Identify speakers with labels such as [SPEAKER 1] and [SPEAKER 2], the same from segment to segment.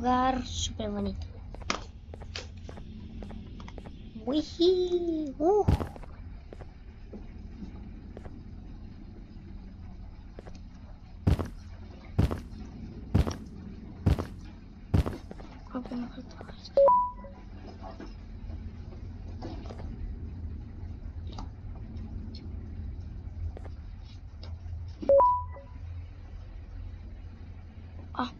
[SPEAKER 1] lugar súper bonito. Wiji, uh. Creo que me falta esto. Ah.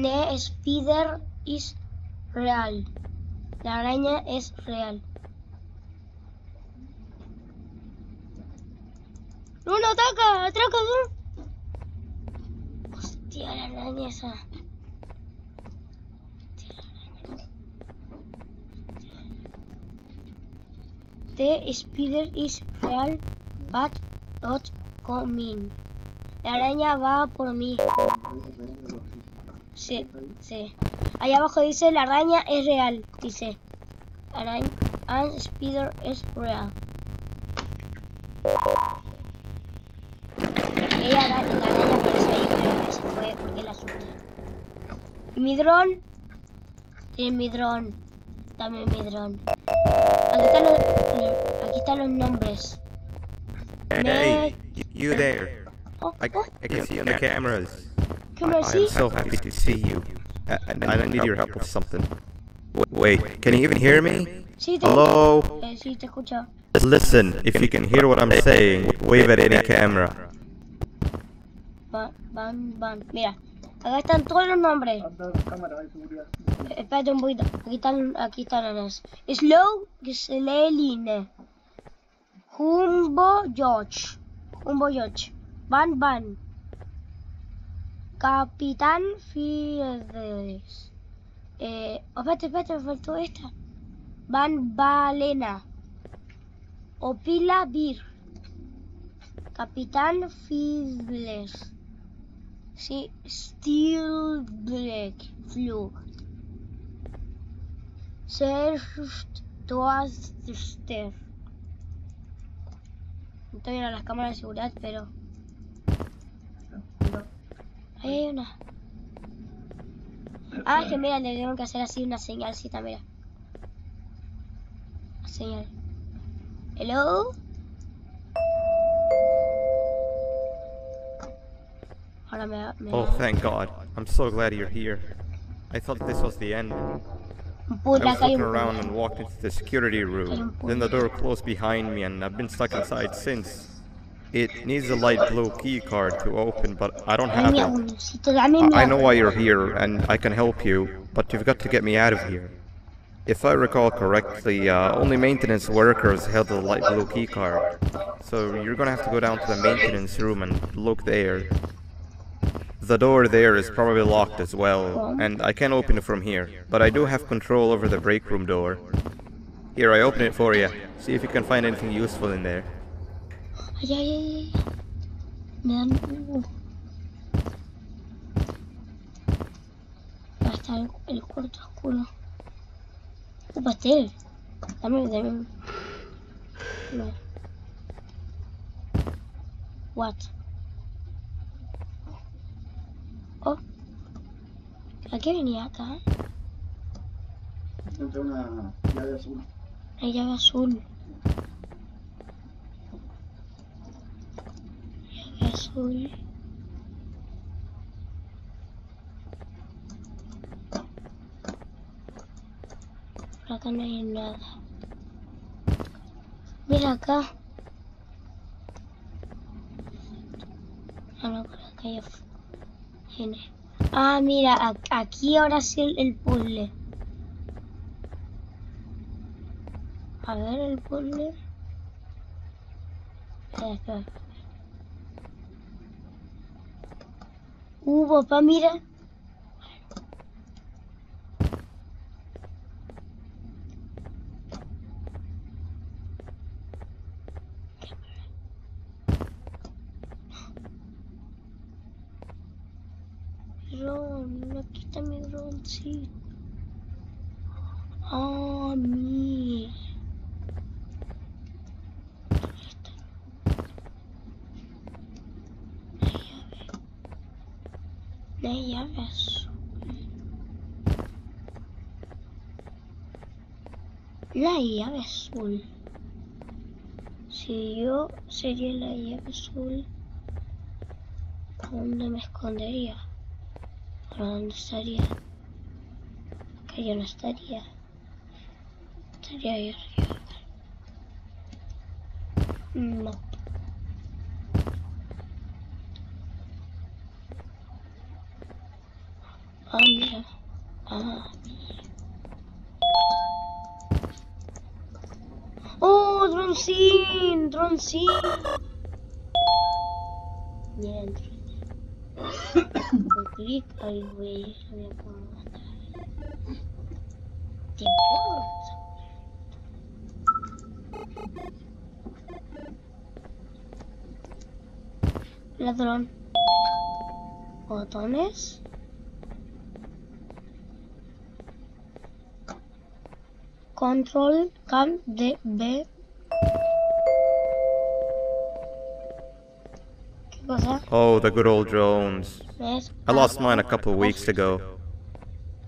[SPEAKER 1] Ne Spider is real. La araña es real. ¡No, no ataca! ¡Ataca! no! Hostia, la araña esa. The spider is real, but not coming. La araña va por mí. Sí, sí. Allá abajo dice la araña es real. Dice. Araña and spider is real. Ella, la, la araña aparece ahí, pero se fue porque la asusté. ¿Y mi dron? Tiene mi dron. Dame mi dron. Aquí están los, aquí están los nombres.
[SPEAKER 2] Hey, you there.
[SPEAKER 1] Oh,
[SPEAKER 2] I,
[SPEAKER 1] oh,
[SPEAKER 2] I can see on the cameras.
[SPEAKER 1] ¿Qué me
[SPEAKER 2] I am so happy to see you. Uh, and I need your help with something. W- Wait, can you even hear me?
[SPEAKER 1] Sí, te,
[SPEAKER 2] Hello?
[SPEAKER 1] eh, sí, te escucho.
[SPEAKER 2] Listen, if you can hear what I'm saying, wave at any camera.
[SPEAKER 1] Van, van, van. Mira, acá están todos los nombres. Eh, Espérate un poquito. Aquí están, aquí están las. Slow Sleline. Jumbo George. Jumbo George. Van Van. Capitán Fields. Eh, espérate, espérate, me faltó esta. Van Valena. Opila Bir. Capitán Fields. Sí, Steel Black Flug. Serft Toaster. Estoy viendo las cámaras de seguridad, pero. Ahí hay una. Ah, es que mira, le tengo que hacer así una señalcita, mira. Señal. Hello. Ahora me, me
[SPEAKER 2] Oh, thank God. I'm so glad you're here. I thought this was the end. I
[SPEAKER 1] Puta,
[SPEAKER 2] was looking around and walked into the security room. Then the door closed behind me and I've been stuck inside since. It needs a light blue key card to open, but I don't have it.
[SPEAKER 1] uncito, dame mi
[SPEAKER 2] I I know why you're here, and I can help you, but you've got to get me out of here. If I recall correctly, uh, only maintenance workers held the light blue key card. So you're gonna have to go down to the maintenance room and look there. The door there is probably locked as well, and I can't open it from here, but I do have control over the break room door. Here, I open it for you. See if you can find anything useful in there.
[SPEAKER 1] Ay, ay, ay, ay. Me dan. Uh. Ahí está el, el cuarto oscuro. Un pastel. Dame, dame. No. What? Oh. ¿A qué venía acá?
[SPEAKER 3] Entra una llave azul.
[SPEAKER 1] La llave azul. Azul. Por acá no hay nada. Mira acá. Ah, no, por acá ya tiene. Ah, mira, aquí ahora sí el, el puzzle. A ver el puzzle. Espera, espera. Uh, papá, mira. Ron, aquí está mi roncito. Oh, ah, mira. La llave azul. La llave azul. Si yo sería la llave azul, ¿a dónde me escondería? ¿A dónde estaría? Acá yo no estaría. Estaría ahí arriba. No. Ah, mira. Ah, mira. ¡Oh, ¡Droncín! Miren, Con clic ahí voy a ir a mi acomodar. ¿Qué importa? Ladrón. Botones. Control Cam DB. ¿Qué
[SPEAKER 2] Oh, the good old drones. I lost mine a couple weeks ago.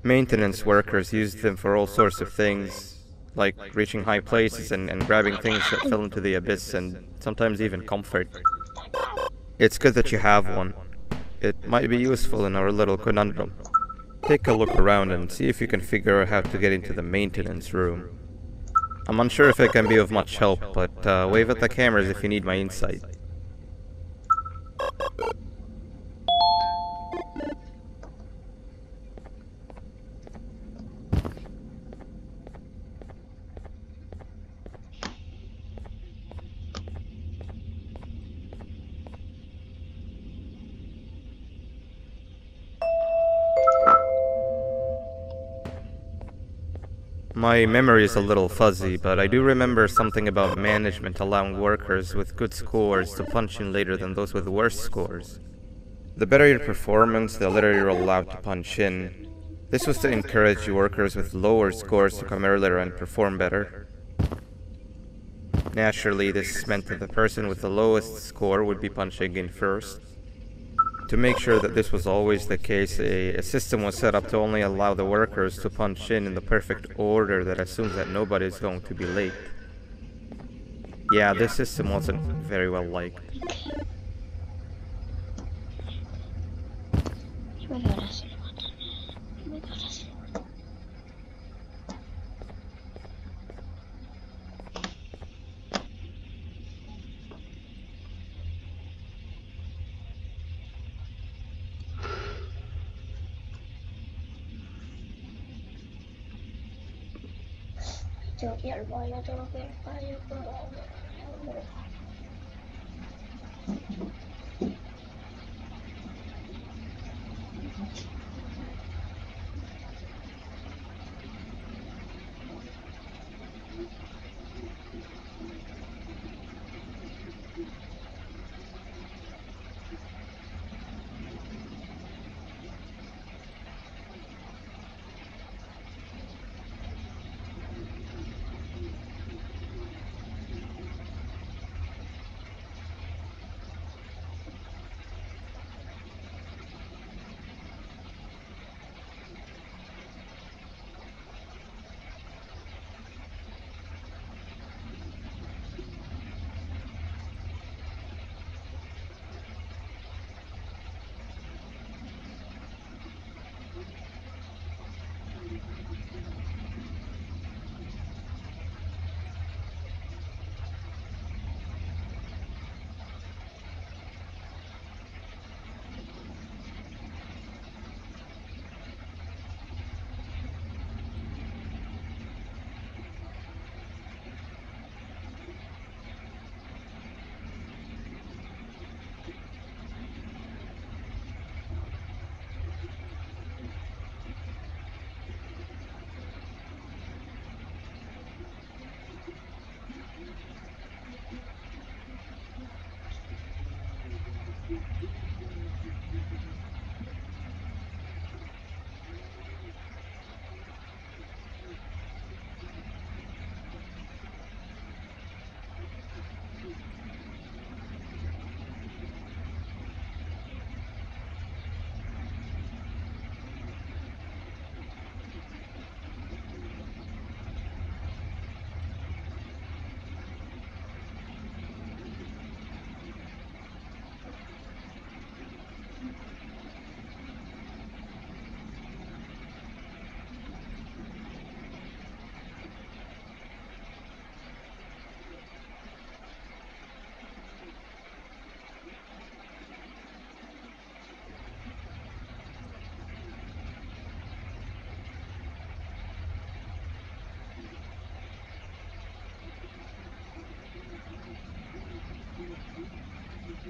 [SPEAKER 2] Maintenance workers used them for all sorts of things, like reaching high places and, and grabbing things that fell into the abyss, and sometimes even comfort. It's good that you have one. It might be useful in our little conundrum. Take a look around and see if you can figure out how to get into the maintenance room. I'm unsure if it can be of much help, but uh, wave at the cameras if you need my insight. My memory is a little fuzzy, but I do remember something about management allowing workers with good scores to punch in later than those with worse scores. The better your performance, the later you're allowed to punch in. This was to encourage workers with lower scores to come earlier and perform better. Naturally, this meant that the person with the lowest score would be punching in first. To make sure that this was always the case, a, a, system was set up to only allow the workers to punch in in the perfect order that assumes that nobody is going to be late. Yeah, this system wasn't very well liked.
[SPEAKER 1] 我要这个，发一个。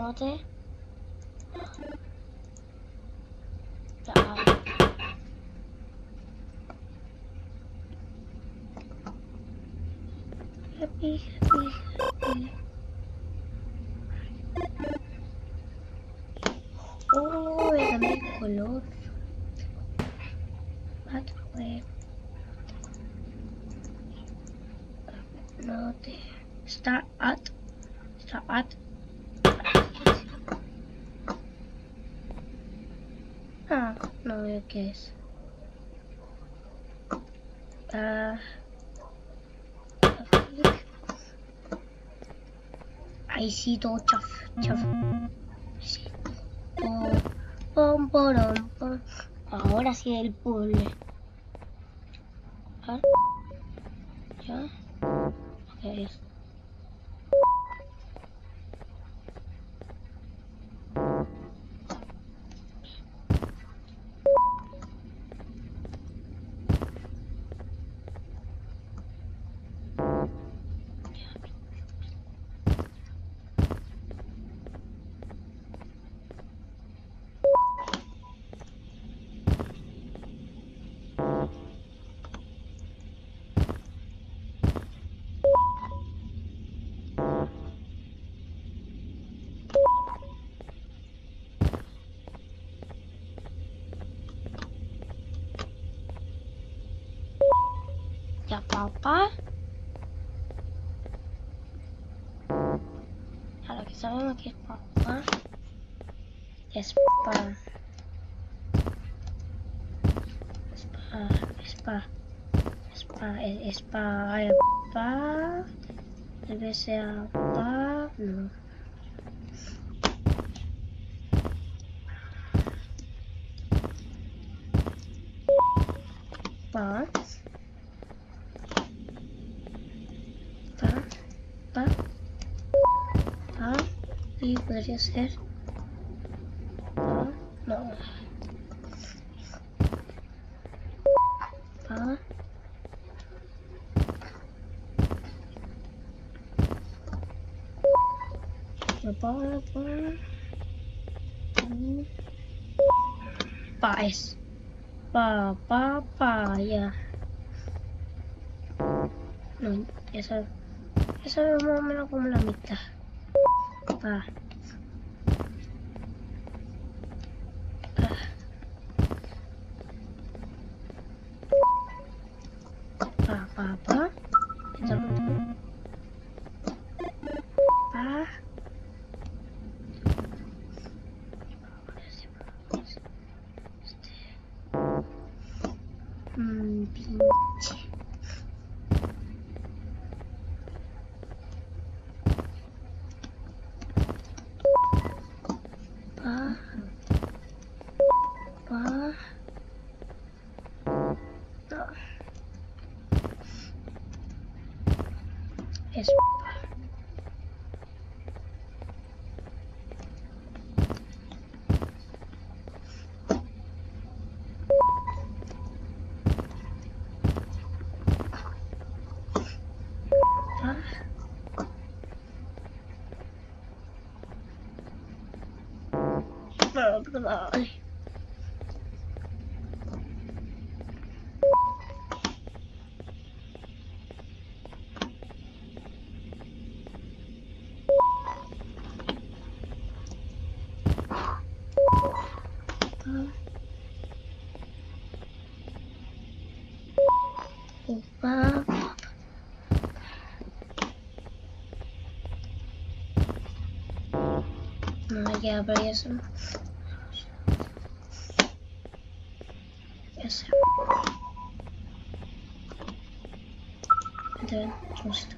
[SPEAKER 1] młody. Tak. Happy, happy, happy. O, era meio color. But wait. No. Start at. Start at. No veo qué es. Ah. Ahí sí, todo chaf, chaf. Sí. Pom, pom, porom, pom. Ahora sí el puzzle. apa? Kalau kita mau ke apa? Espa. Espa, espa. Espa, espa, espa. Deve saya ser. No. ¿Ah? ah. Mm. Pa, pa, pa, ya. No, esa, esa es más o menos como la mitad. Pa. goodbye. Opa. Não é que abra isso. 对就是的。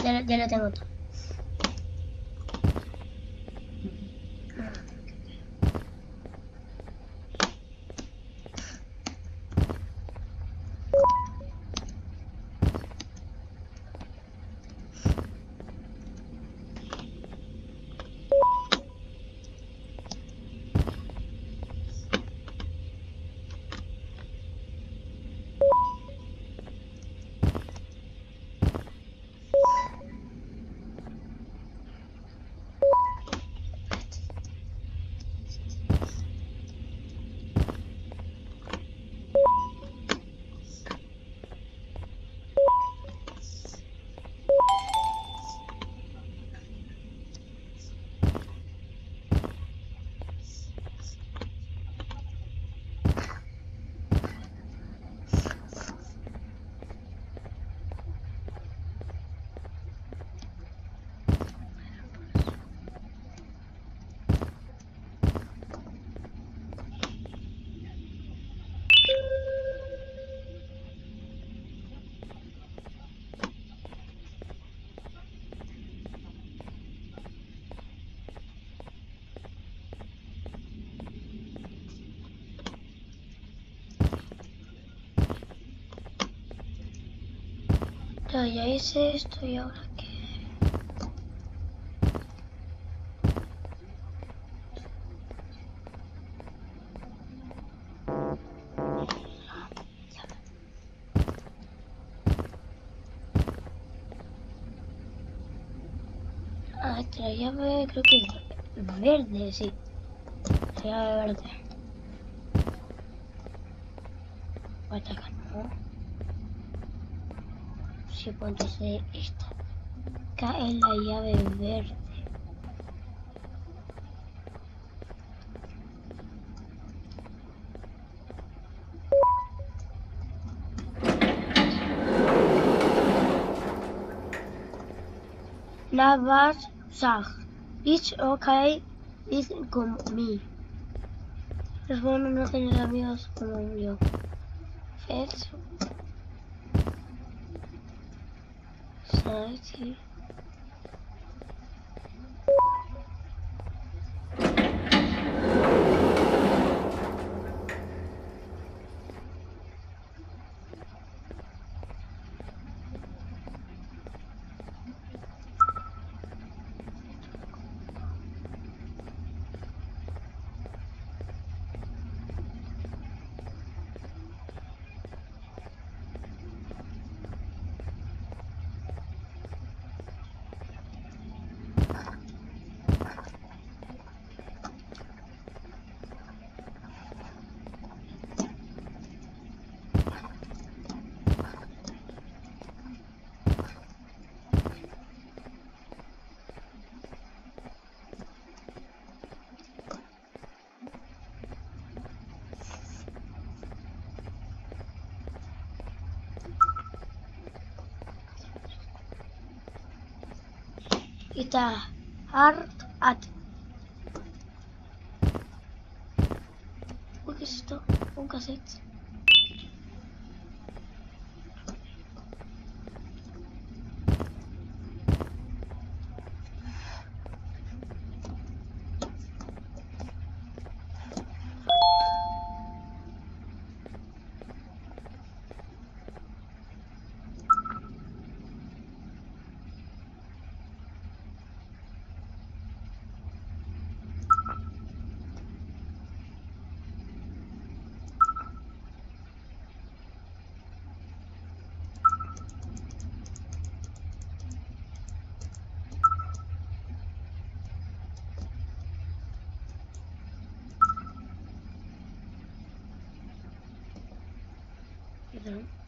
[SPEAKER 1] ya, ya lo tengo. Ya hice esto y ahora qué. Ah, llave creo que es verde, sí. La llave verde. Pues entonces esta. Acá es la llave verde. Never sag. It's okay with me. Es bueno no tener amigos como yo. Fetch. Society. eta har them.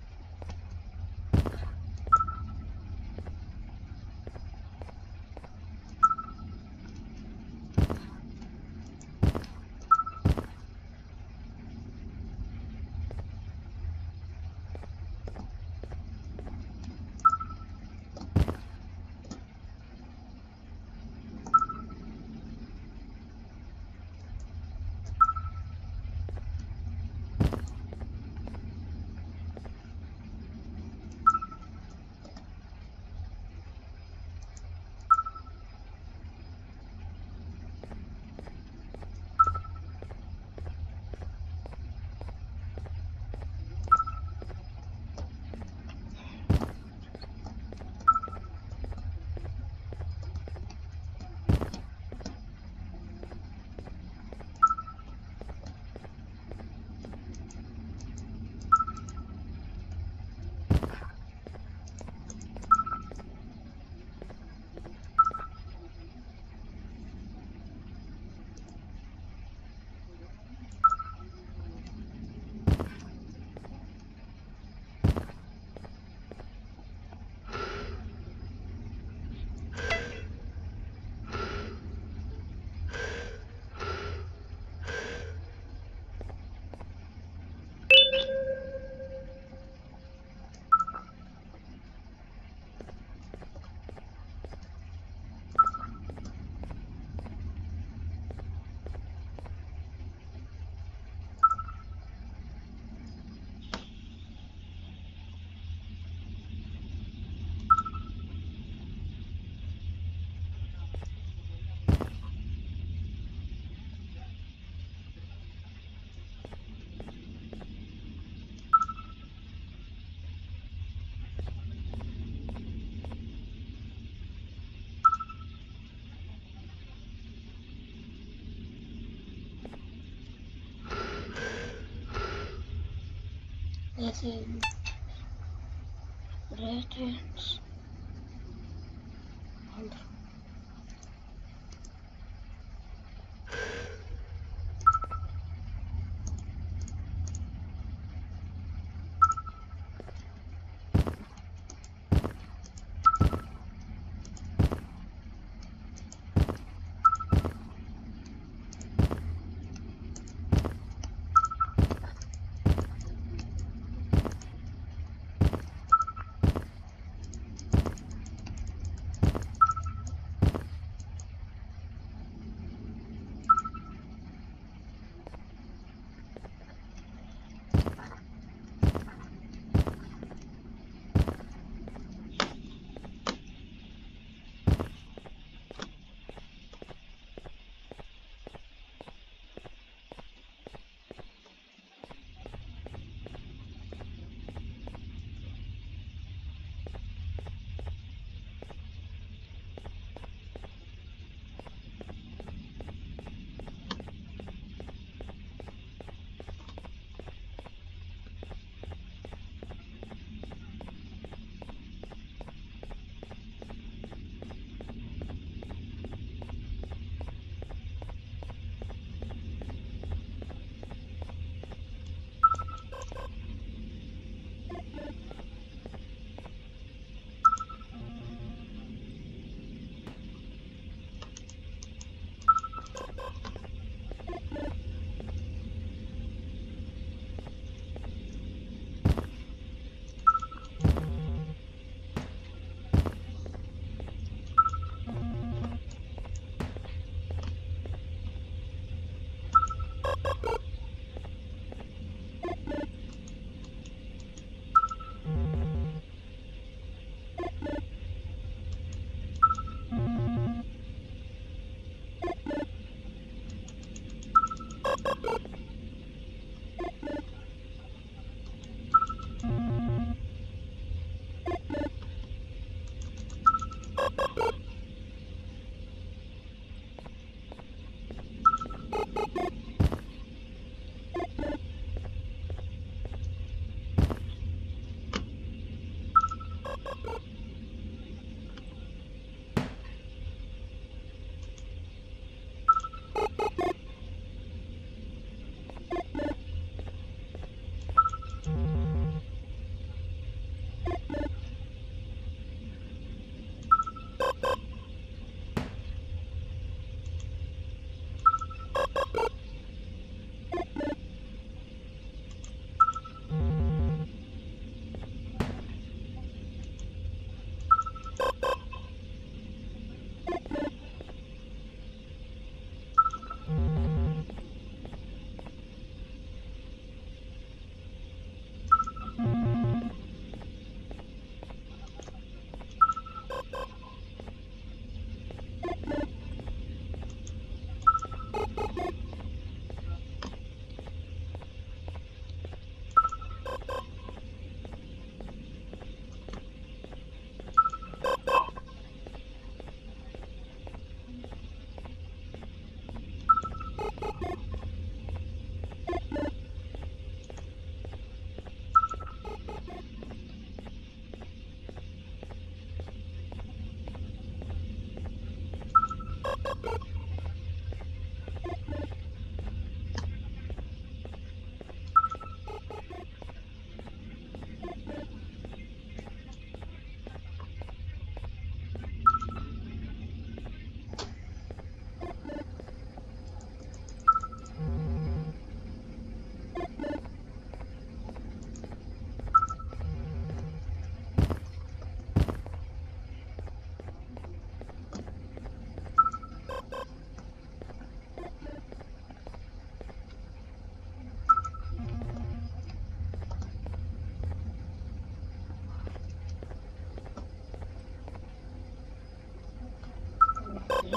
[SPEAKER 1] as in.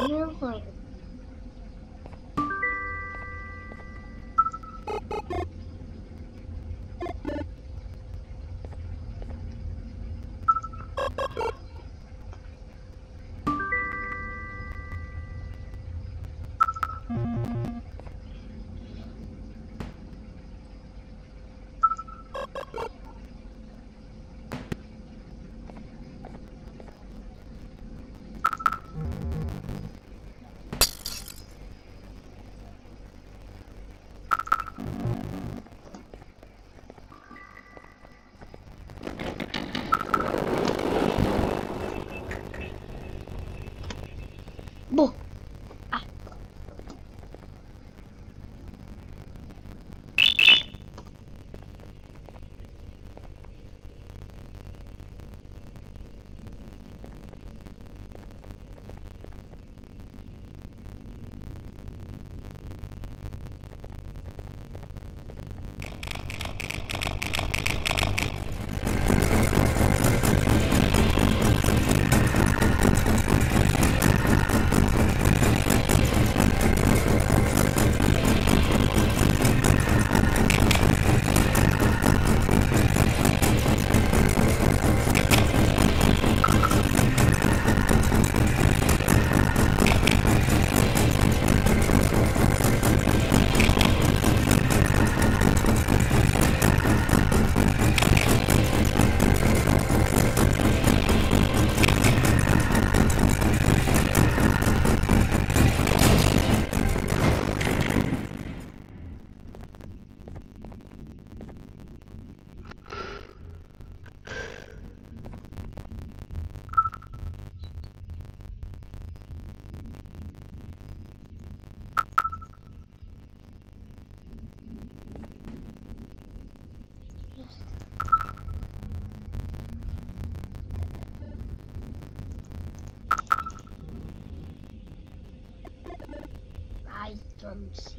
[SPEAKER 1] Nước.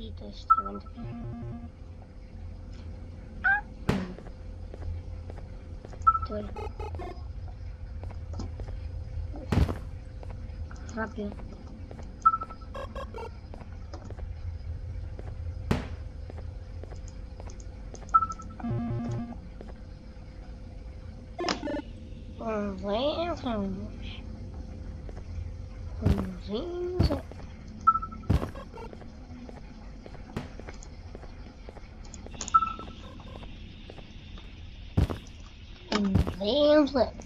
[SPEAKER 1] she does doing to me. Dude. Drop you. Oh, wait, I'm template.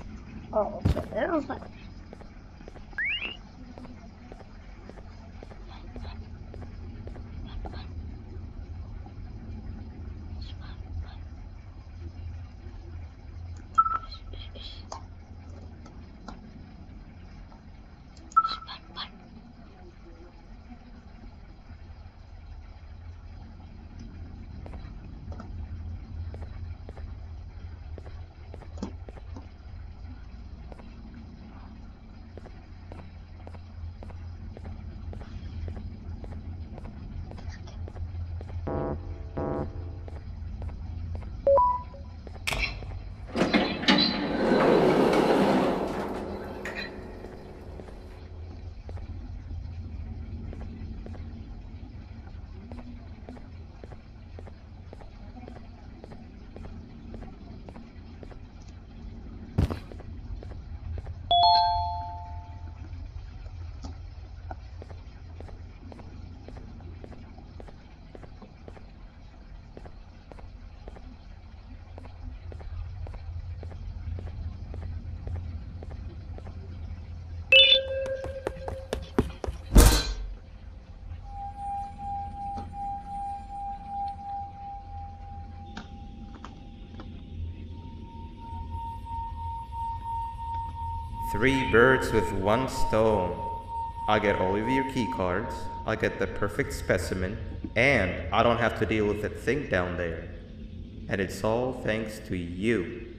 [SPEAKER 2] Three birds with one stone. I get all of your key cards, I get the perfect specimen, and I don't have to deal with that thing down there. And it's all thanks to you.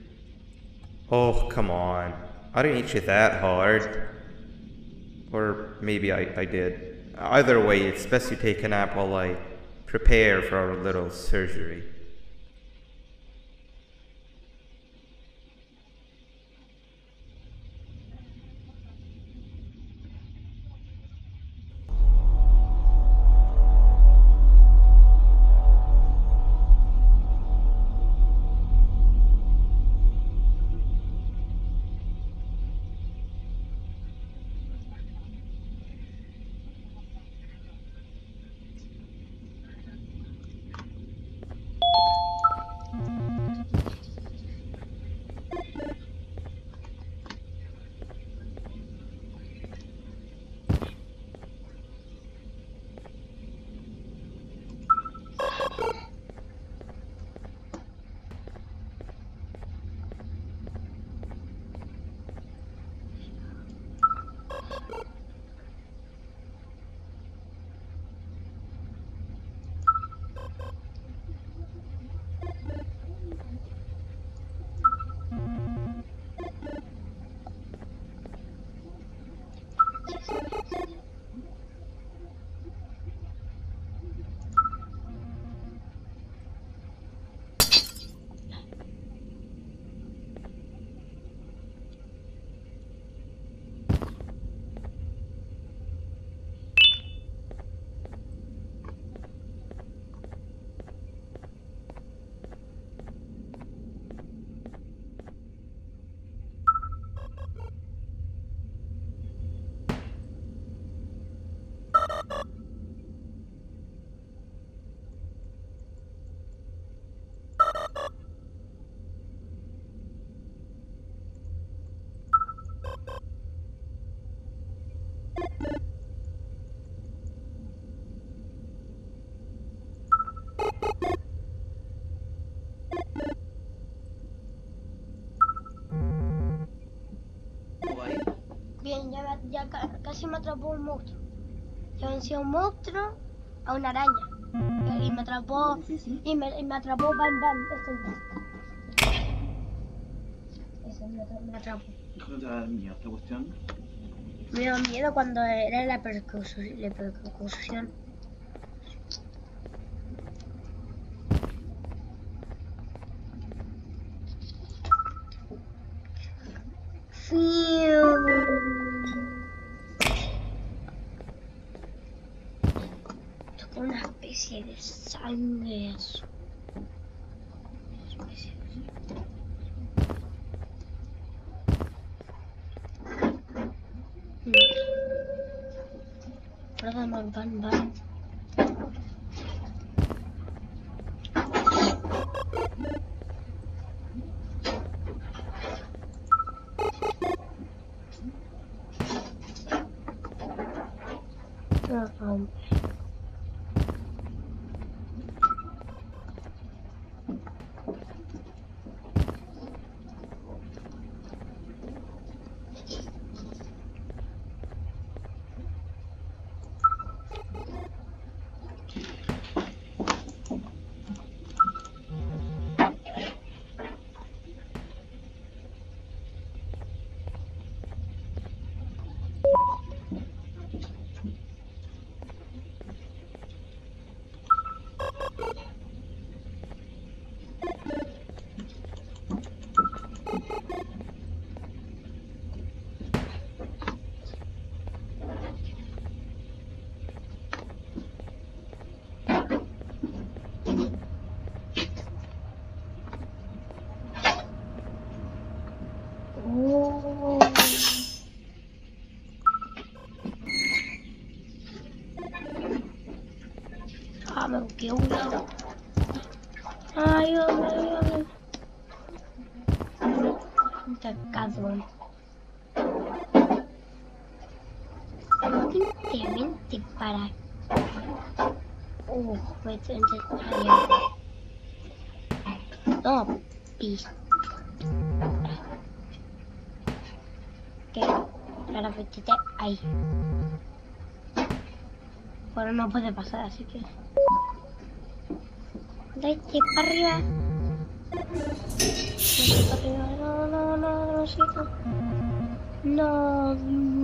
[SPEAKER 2] Oh, come on. I didn't hit you that hard. Or maybe I, I did. Either way, it's best you take a nap while I prepare for our little surgery.
[SPEAKER 1] ya casi me atrapó un monstruo. Yo vencí a un monstruo, a una araña. Y me atrapó,
[SPEAKER 3] sí, sí.
[SPEAKER 1] y me, y me atrapó Bam Bam. Esto Eso me atrapó.
[SPEAKER 3] ¿Cómo te da miedo esta cuestión?
[SPEAKER 1] Me dio miedo cuando era la percusión. La percusión. see this sangre is. Brother, hmm. my gun, bye. Me busqué un lado. Ay, hombre, Ayúdame, ayúdame. Está cabrón. Vente, vente para Oh, vete, vente para allá. No, pis. Ok, ahora vete ahí. Bueno, no puede pasar, así que... Dale, para arriba. No, no, no, no, no, no, no, no, no, no,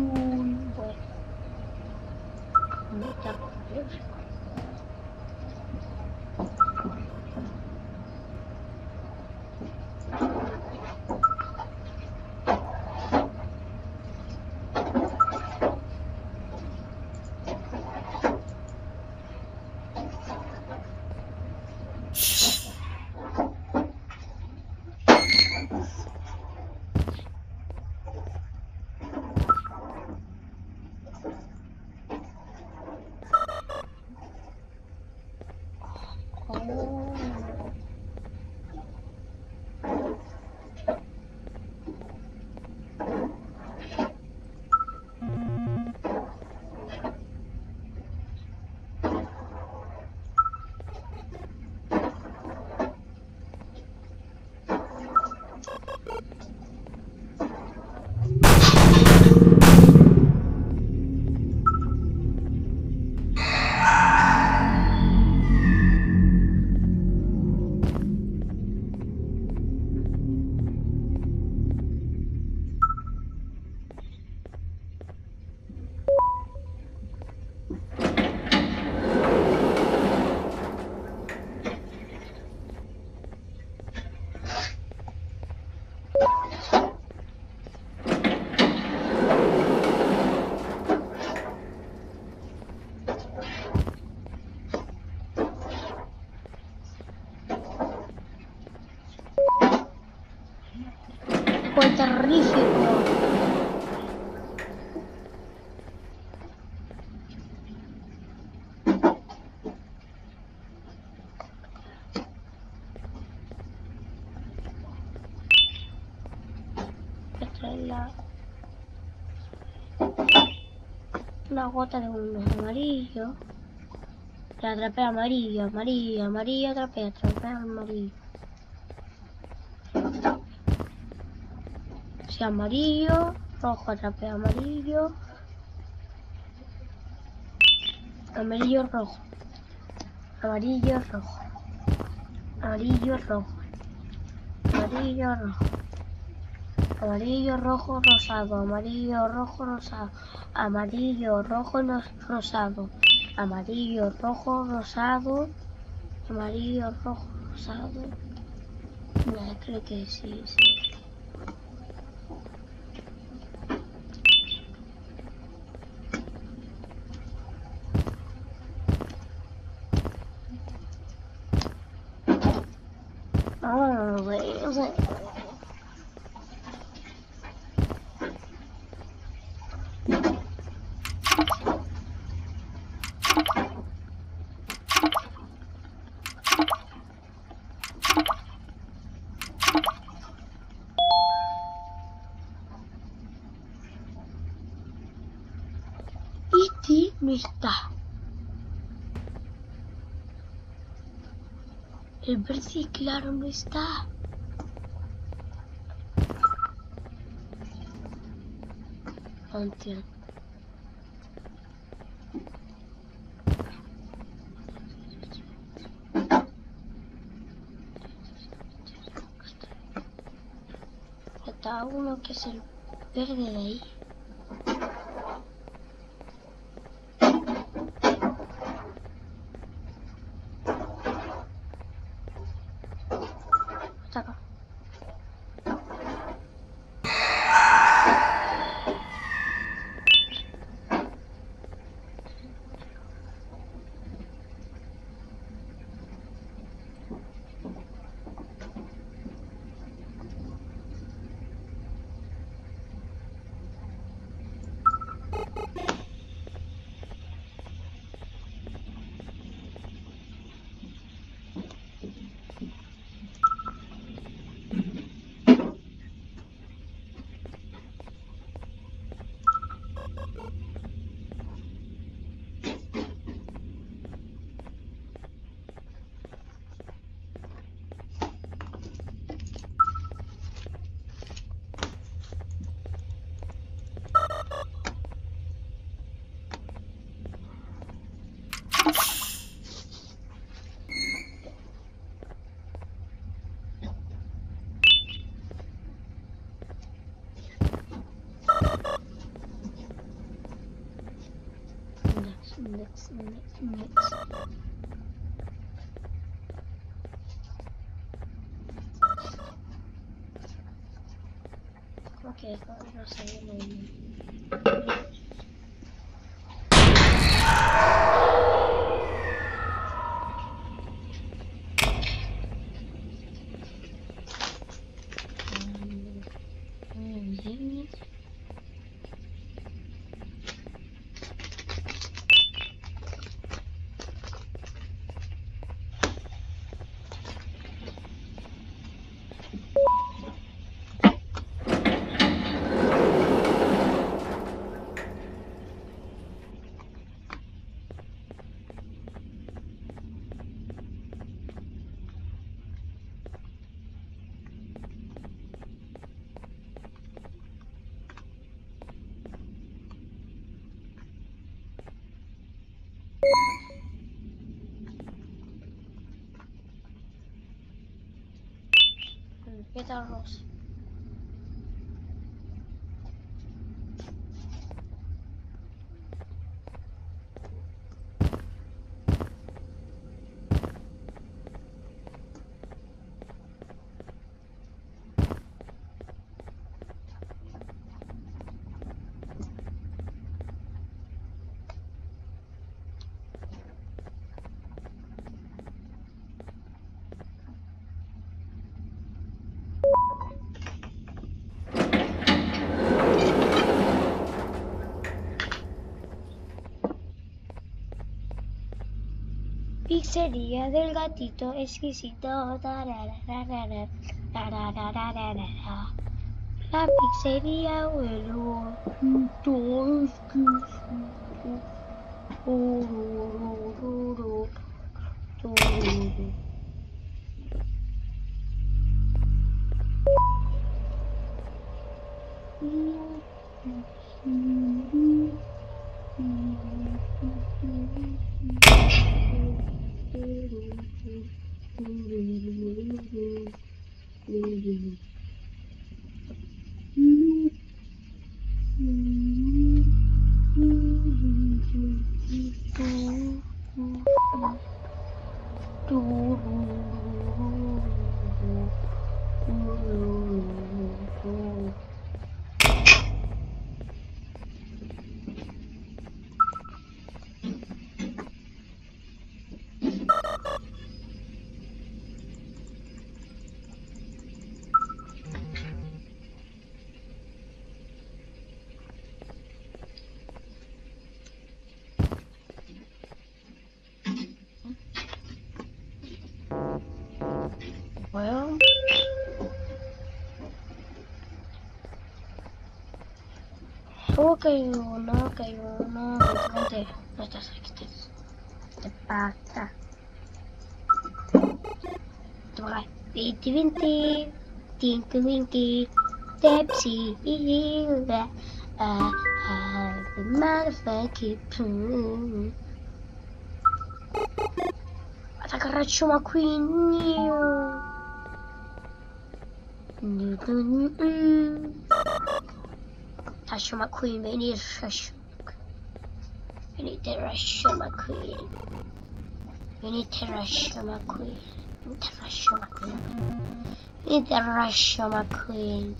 [SPEAKER 1] una gota de humo amarillo. La atrapé amarillo, amarillo, amarillo, atrapé, atrapé amarillo. Sí, amarillo, rojo, atrapé amarillo. Amarillo, rojo. Amarillo, rojo. Amarillo, rojo. Amarillo, rojo amarillo, rojo, rosado, amarillo, rojo, rosado, amarillo, rojo, rosado, amarillo, rojo, rosado, amarillo, rojo, rosado. Creo que sí, sí. No está. El verde claro no está. No. Falta uno que es el verde de ahí. Okay, I'll just say Rosa. Pizzería del gatito exquisito. La pizzería huele bonito, exquisito. Tururururu, turururu. Thank you. ok uno, ok uno, praticamente la stessa architezza. E basta. Dovrai 20 20 20 20 Pepsi eh, eh, motherfucking poo Attaccaraccio ma qui New. New, new, new, new. ration my queen, I need to rush. I need to ration my queen. We need to rush. my queen. We need to ration my queen. We need to rush. my queen.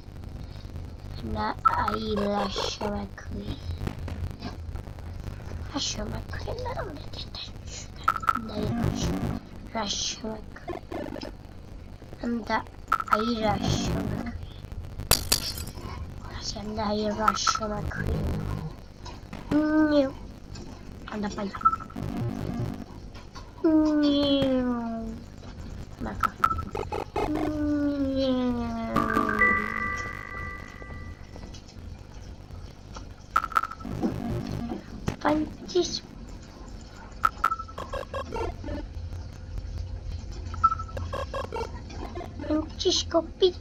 [SPEAKER 1] Not I ration my queen. Ration my queen. I don't need to touch that.
[SPEAKER 3] Ration my
[SPEAKER 1] queen. And
[SPEAKER 3] that
[SPEAKER 1] I ration my queen. Вселяю вашу накрыла. Не. Она поехала. Не. Пока. Не. Понтись. Понтись купить.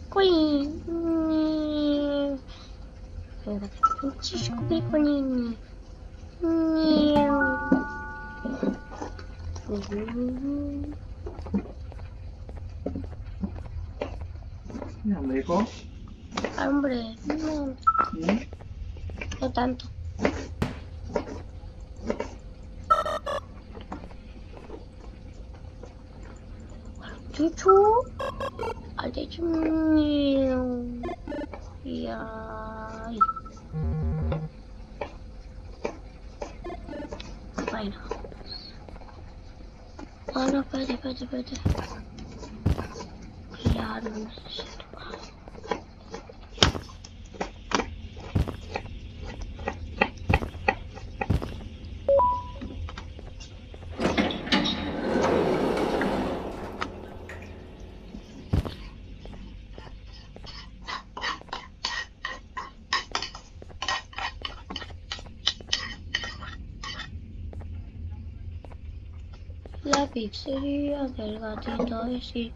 [SPEAKER 1] Pizzería del gatito es sí.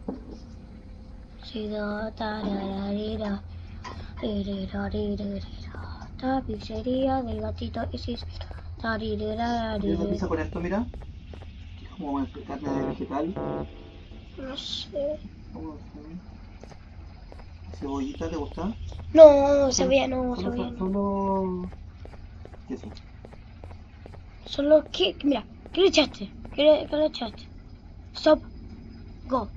[SPEAKER 1] Sido tarararira. La pizzería del gatito es sí.
[SPEAKER 3] ¿Quieres una
[SPEAKER 1] Taririraririra.
[SPEAKER 3] pizza con esto, mira? Como carne de vegetal.
[SPEAKER 1] No sé.
[SPEAKER 3] ¿Cebollita te gusta?
[SPEAKER 1] No, cebolla no, cebolla no.
[SPEAKER 3] solo... Queso.
[SPEAKER 1] Solo que, mira, ¿qué le echaste? ¿Qué le, qué le echaste? Stop. Go.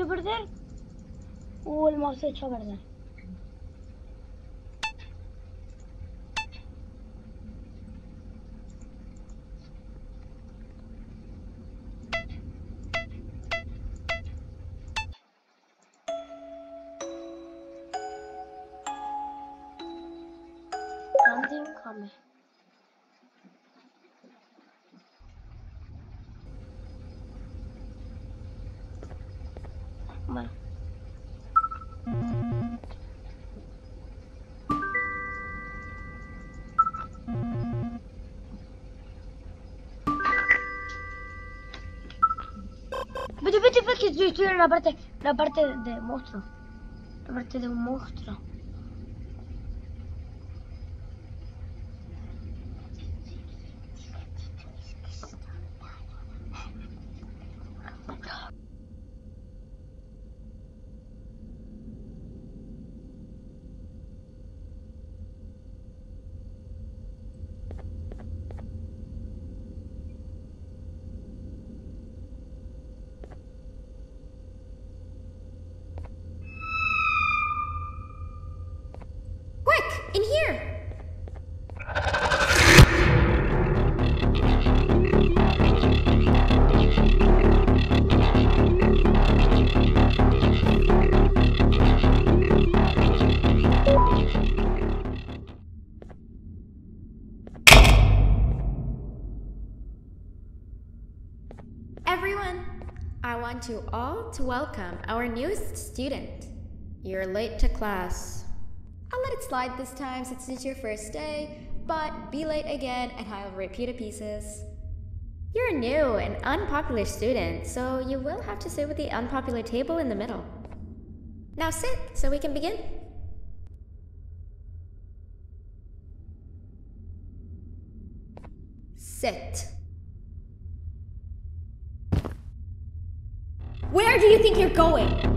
[SPEAKER 1] A perder. Uh, el mouse se echó a perder. Estoy, estoy en la parte, la parte de monstruo. La parte de un monstruo.
[SPEAKER 4] You all to welcome our newest student. You're late to class. I'll let it slide this time since it's your first day, but be late again and I'll rip you to pieces. You're a new and unpopular student, so you will have to sit with the unpopular table in the middle. Now sit so we can begin. Sit. You think you're going?